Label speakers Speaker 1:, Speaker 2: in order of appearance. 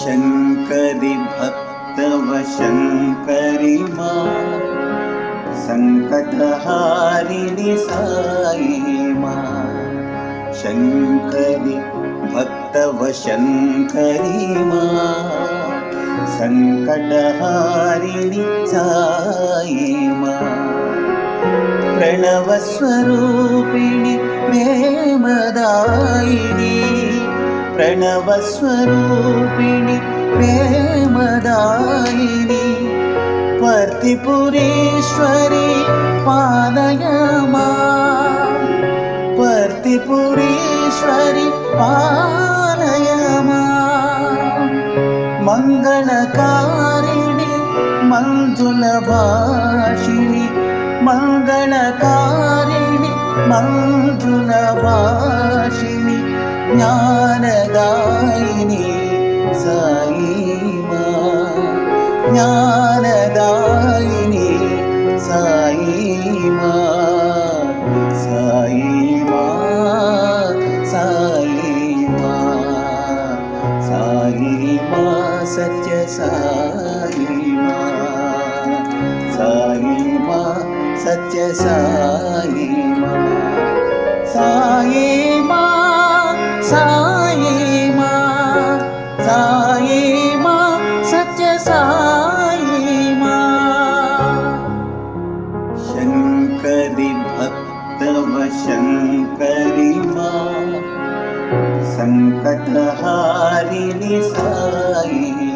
Speaker 1: शङ्करि भक्तव शङ्करि मा सङ्कटहारिणि साई मा शङ्करि भक्तव शङ्करि मा सङ्कटहारिणि साई मा प्रणवस्वरूपिणि प्रेमदायिनी। प्रणवस्वरूपिणि प्रेमदायिनि। पर्तिपुरीश्वरि पालय मा पर्तिपुरीश्वरि पालय मञ्जुलभाषिणि मङ्गलकारिणि मञ्जुलभाषिणि ज्ञानदायिनी साई मा ज्ञानदायिनी साई मा साई मा साई मा साई मा सत्य साई सत्य साई मा। साई मा साई मा साई मा सत्य साई मा। शङ्करि भक्तव शङ्करि मा। सङ्कटहारिणि साई